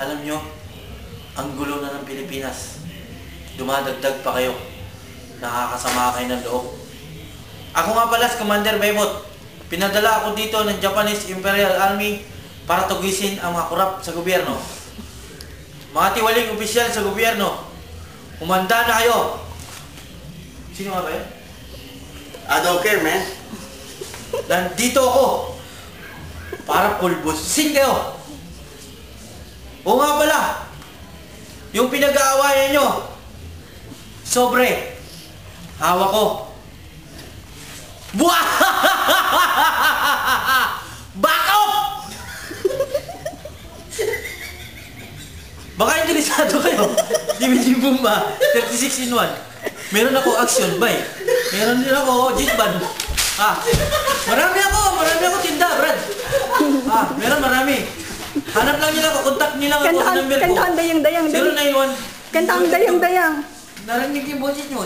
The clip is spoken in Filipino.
Alam nyo, ang gulo na ng Pilipinas. Dumadagdag pa kayo. Nakakasama kayo ng loob. Ako nga pala si Commander Bebot. Pinadala ako dito ng Japanese Imperial Army para tugisin ang mga korap sa gobyerno. Mga tiwaling opisyal sa gobyerno, humanda na kayo. Sino nga ba yun? I don't care, man. Nandito ako para pulbusin kayo. Oo nga pala, yung pinag-aawayan nyo, sobre, hawak ko. Buwa! Back up! Baka interesado kayo. DVD Bumba, 36 in 1. Meron ako action, bay. Meron din ako jitban. Ah, marami ako, marami ako tinda, Brad. Hanap lang nila ako, contact nila ako sa number ko. kantahan dayang-dayang. dali. 091. Kantahan dayang-dayang. Narinig yung boses nyo.